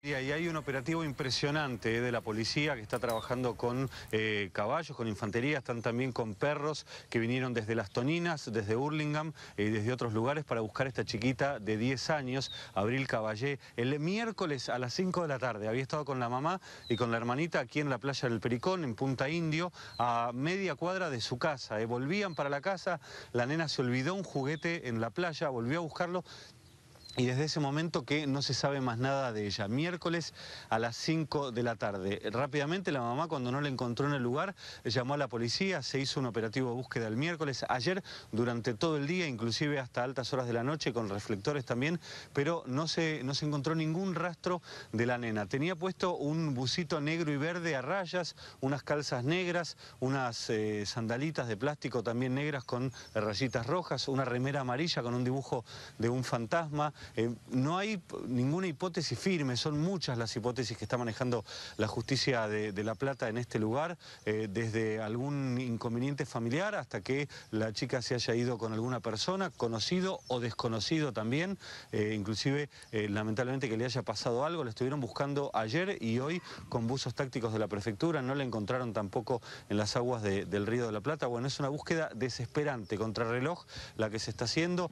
Y ahí hay un operativo impresionante eh, de la policía que está trabajando con eh, caballos, con infantería, están también con perros que vinieron desde Las Toninas, desde Hurlingham eh, y desde otros lugares para buscar a esta chiquita de 10 años, Abril Caballé, el miércoles a las 5 de la tarde. Había estado con la mamá y con la hermanita aquí en la playa del Pericón, en Punta Indio, a media cuadra de su casa. Volvían para la casa, la nena se olvidó un juguete en la playa, volvió a buscarlo, y desde ese momento que no se sabe más nada de ella. Miércoles a las 5 de la tarde. Rápidamente la mamá cuando no la encontró en el lugar llamó a la policía, se hizo un operativo de búsqueda el miércoles, ayer durante todo el día, inclusive hasta altas horas de la noche con reflectores también, pero no se, no se encontró ningún rastro de la nena. Tenía puesto un busito negro y verde a rayas, unas calzas negras, unas eh, sandalitas de plástico también negras con rayitas rojas, una remera amarilla con un dibujo de un fantasma, eh, no hay ninguna hipótesis firme, son muchas las hipótesis que está manejando la justicia de, La Plata en este lugar, eh, desde algún inconveniente familiar hasta que la chica se haya ido con alguna persona, conocido o desconocido también, eh, inclusive lamentablemente que le haya pasado algo, la estuvieron buscando ayer y hoy con buzos tácticos de la prefectura, no la encontraron tampoco en las aguas del río de la Plata, bueno, es una búsqueda desesperante, contrarreloj la que se está haciendo,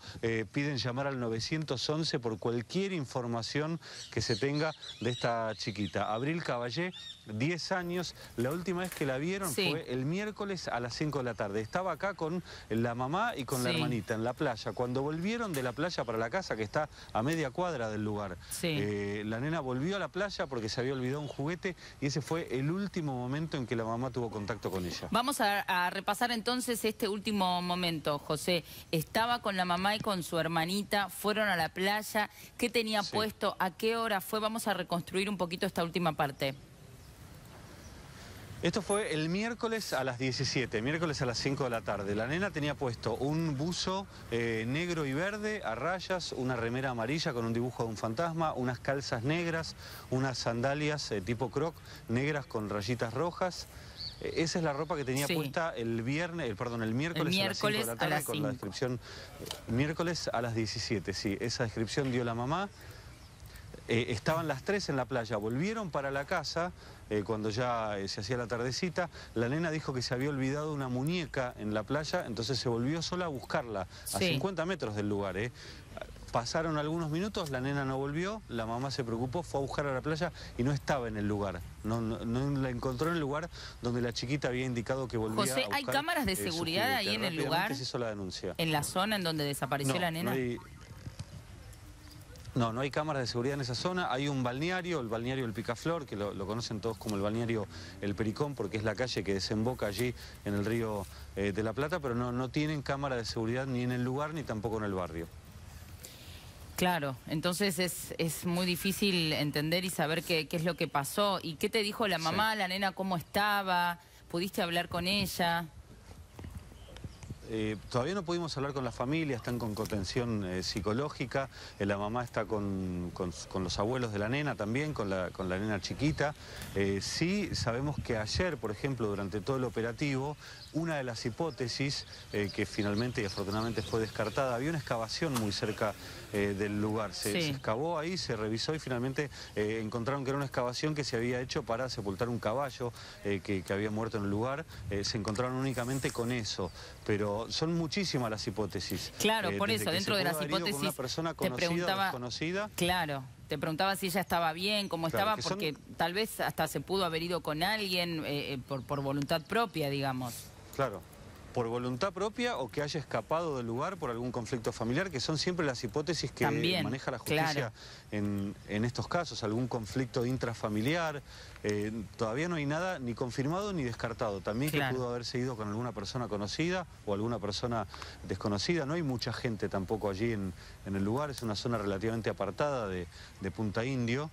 piden llamar al 911 por cualquier información que se tenga de esta chiquita. Abril Caballé, 10 años, la última vez que la vieron fue el miércoles a las 5 de la tarde. Estaba acá con la mamá y con la hermanita en la playa. Cuando volvieron de la playa para la casa, que está a media cuadra del lugar, eh, la nena volvió a la playa porque se había olvidado un juguete y ese fue el último momento en que la mamá tuvo contacto con ella. Vamos a, a repasar entonces este último momento, José. Estaba con la mamá y con su hermanita, fueron a la playa qué tenía puesto, a qué hora fue. Vamos a reconstruir un poquito esta última parte. Esto fue el miércoles a las 17, miércoles a las 5 de la tarde. La nena tenía puesto un buzo eh, negro y verde a rayas, una remera amarilla con un dibujo de un fantasma, unas calzas negras, unas sandalias eh, tipo croc negras con rayitas rojas. Eh, esa es la ropa que tenía puesta el viernes, el, perdón, el miércoles, a las 5 de la tarde con la descripción. miércoles a las 17, sí, esa descripción dio la mamá. Eh, estaban las tres en la playa, volvieron para la casa eh, cuando ya se hacía la tardecita. La nena dijo que se había olvidado una muñeca en la playa, entonces se volvió sola a buscarla, a 50 metros del lugar. Pasaron algunos minutos, la nena no volvió, la mamá se preocupó, fue a buscar a la playa y no estaba en el lugar. No, la encontró en el lugar donde la chiquita había indicado que volvía José, ¿hay cámaras de eh, seguridad ahí en el lugar? se hizo la denuncia. ¿En la zona en donde desapareció la nena? No, no hay cámaras de seguridad en esa zona. Hay un balneario, el balneario El Picaflor, que lo, conocen todos como el balneario El Pericón, porque es la calle que desemboca allí en el río eh, de la Plata, pero no, no tienen cámara de seguridad ni en el lugar ni tampoco en el barrio. Claro, entonces es, es muy difícil entender y saber qué, qué, es lo que pasó. ¿Y qué te dijo la mamá, la nena, cómo estaba? ¿Pudiste hablar con ella? Eh, todavía no pudimos hablar con la familia, están con contención eh, psicológica, eh, la mamá está con, los abuelos de la nena también, con la, con la nena chiquita. sí sabemos que ayer, por ejemplo, durante todo el operativo, una de las hipótesis que finalmente y afortunadamente fue descartada, había una excavación muy cerca del lugar. Se, excavó ahí, se revisó y finalmente encontraron que era una excavación que se había hecho para sepultar un caballo que, que, había muerto en el lugar. se encontraron únicamente con eso, pero son muchísimas las hipótesis. Claro, eh, por eso, dentro de las hipótesis. Una persona conocida, te preguntaba, desconocida. Claro, te preguntaba si ella estaba bien, cómo estaba, porque tal vez hasta se pudo haber ido con alguien eh, eh, por, por voluntad propia, digamos. Claro por voluntad propia o que haya escapado del lugar por algún conflicto familiar, que son siempre las hipótesis que maneja la justicia en, estos casos, algún conflicto intrafamiliar. Eh, todavía no hay nada ni confirmado ni descartado. También que pudo haberse ido con alguna persona conocida o alguna persona desconocida. No hay mucha gente tampoco allí en, el lugar, es una zona relativamente apartada de Punta Indio.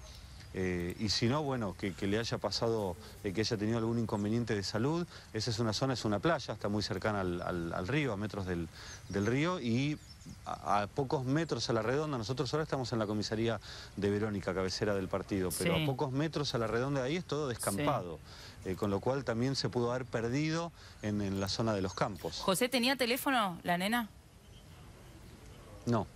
Eh, y si no, bueno, que, le haya pasado, eh, que haya tenido algún inconveniente de salud. Esa es una zona, es una playa, está muy cercana al, río, a metros del, río y a, pocos metros a la redonda, nosotros ahora estamos en la comisaría de Verónica, cabecera del partido, pero a pocos metros a la redonda de ahí es todo descampado, eh, con lo cual también se pudo haber perdido en, en la zona de los campos. ¿José tenía teléfono, la nena? No,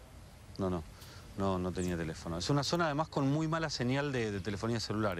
no, no no, no tenía teléfono. Es una zona además con muy mala señal de, telefonía celular.